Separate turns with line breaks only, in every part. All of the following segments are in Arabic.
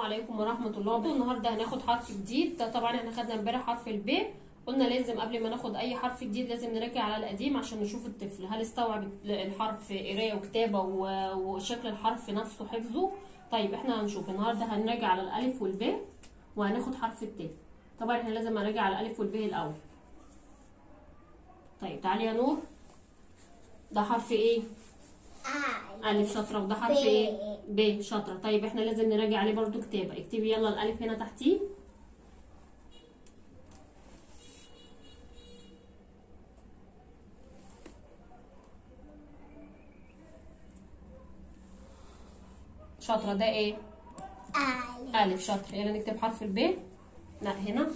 عليكم ورحمة الله. وبركاته النهاردة هناخد حرف جديد. طبعا إحنا خدنا امبارح حرف الب قلنا لازم قبل ما ناخد أي حرف جديد لازم نراجع على القديم عشان نشوف الطفل. هل استوعب الحرف قراية وكتابة وشكل الحرف نفسه حفظه؟ طيب إحنا هنشوف. النهارده هنراجع على الألف والب وهناخد حرف الت طبعا إحنا لازم نراجع على الألف والب الأول. طيب تعالي يا نور. ده حرف إيه ألف شاطرة وده حرف
ب.
إيه؟ ب شاطرة طيب إحنا لازم نراجع عليه برضو كتابة. اكتبي يلا الألف هنا تحتيه شاطرة ده إيه؟ ألف. شاطرة. يلا نكتب حرف الب. لا هنا.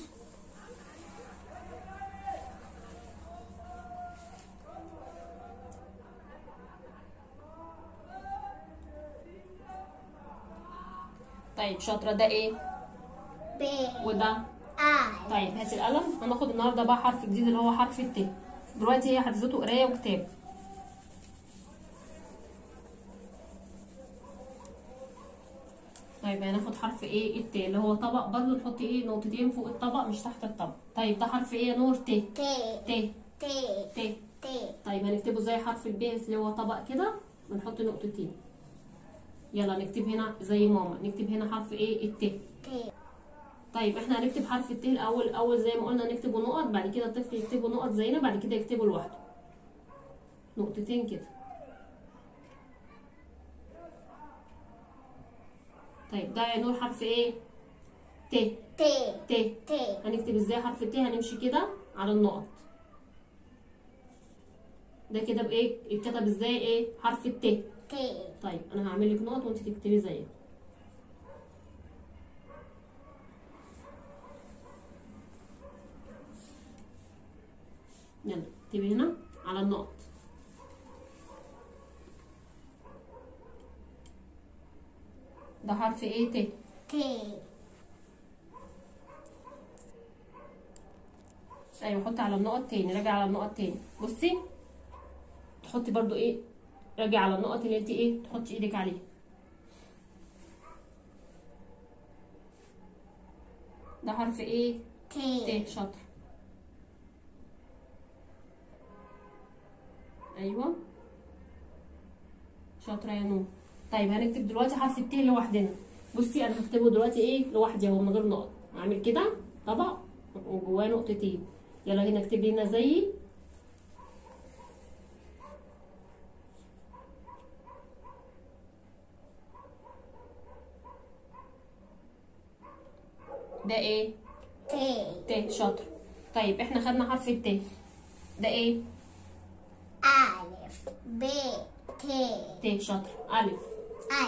طيب شاطرة. ده إيه؟
ب.
وده؟
آ.
طيب هاتي القلم. هناخد النهارده بقى حرف جديد اللي هو حرف الت. دلوقتي هي حفظته قراية وكتاب. طيب هناخد حرف إيه؟ الت اللي هو طبق. برضه نحط إيه؟ نقطتين فوق الطبق مش تحت الطبق. طيب ده حرف إيه يا نور؟ ت.
ت.
ت.
ت.
ت.
ت.
طيب هنكتبه زي حرف الب اللي هو طبق كده. ونحط نقطتين يلا نكتب هنا زي ماما. نكتب هنا حرف إيه الت. طيب إحنا هنكتب حرف الت الأول. أول زي ما قلنا نكتبه نقط بعد كده الطفل يكتبه نقط زينا بعد كده يكتبه لوحده. نقطتين كده. طيب ده يا نور حرف إيه ت.
ت.
ت.
ت.
هنكتب إزاي حرف الت؟ هنمشي كده على النقط. ده كده بإيه؟ اتكتب إزاي إيه حرف الت.
ت
طيب أنا هعمل لك نقط وأنت تكتبي زيها يلا اكتبي هنا على النقط. ده حرف إيه؟ ت.
ت.
أيوه حطي على النقط تاني راجعي على النقط تاني. بصي تحطي برضو إيه؟ راجعي على النقط اللي انت إيه تحطي إيدك عليها. ده حرف إيه
ت
ت شاطر. أيوه. شاطرة يا نور طيب هنكتب دلوقتي حرف الت لوحدنا. بصي أنا هكتبه دلوقتي إيه؟ لوحدي أهو من غير نقط. هعمل كده. طبق. وجواه نقطتين. يلا هنا اكتبي هنا زيي ده إيه؟
ت.
ت شاطر. طيب إحنا خدنا حرف الت. ده إيه؟
ألف. ب ت.
ت شاطر. ألف.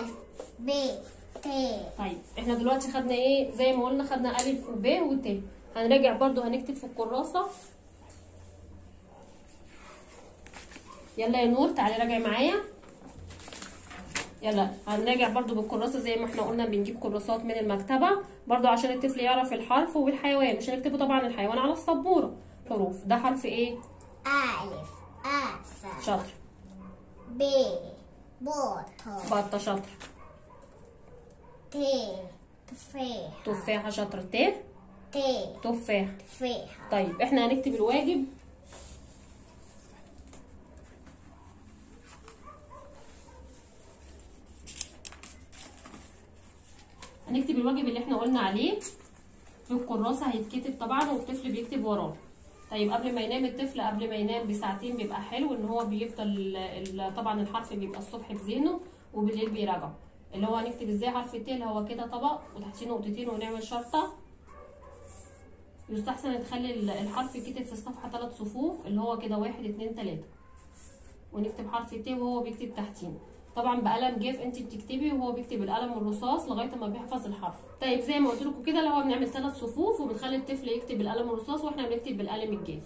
ألف. ب ت.
طيب إحنا دلوقتي خدنا إيه؟ زي ما قلنا خدنا ألف وب وت هنراجع برضو هنكتب في الكراسة. يلا يا نور تعالي راجعي معايا. يلا هنراجع برضو بالكراسة زي ما إحنا قلنا بنجيب كراسات من المكتبة برضو عشان الطفل يعرف الحرف والحيوان مش هنكتبه طبعا الحيوان على السبورة. حروف ده حرف إيه؟
ألف أسد
شاطر.
ب بطة
بطة شاطر.
ت تفاح
تفاحة شاطره ت؟
ت
تفاح.
تفاحة
طيب إحنا هنكتب الواجب. هنكتب الواجب اللي إحنا قلنا عليه في الكراسة هيتكتب طبعا والطفل بيكتب وراه. طيب قبل ما ينام الطفل قبل ما ينام بساعتين بيبقى حلو إن هو بيفضل طبعا الحرف بيبقى الصبح في ذهنه وبالليل بيراجعه اللي هو هنكتب إزاي حرف الت اللي هو كده طبق وتحتيه نقطتين ونعمل شرطة. يستحسن تخلي ال- الحرف يتكتب في الصفحة ثلاث صفوف اللي هو كده واحد اتنين تلاتة. ونكتب حرف الت وهو بيكتب تحتينا طبعا بقلم جاف انت بتكتبي وهو بيكتب القلم الرصاص لغاية ما بيحفظ الحرف. طيب زي ما قلت لكم كده اللي هو بنعمل ثلاث صفوف وبنخلي الطفل يكتب بالقلم الرصاص وإحنا بنكتب بالقلم الجاف.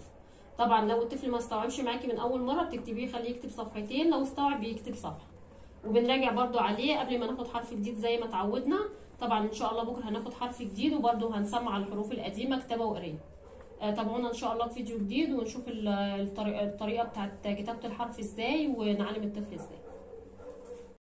طبعا لو الطفل ما استوعبش معاكي من أول مرة بتكتبيه خليه يكتب صفحتين لو استوعب بيكتب صفحة. وبنراجع برضو عليه قبل ما ناخد حرف جديد زي ما اتعودنا. طبعا إن شاء الله بكرة هناخد حرف جديد وبرضو هنسمع الحروف القديمة كتابة وقراية. آه، تابعونا إن شاء الله في فيديو جديد ونشوف ال- الطريقة الطريقة بتاعت كتابة الحرف إزاي ونعلم الطفل إزاي.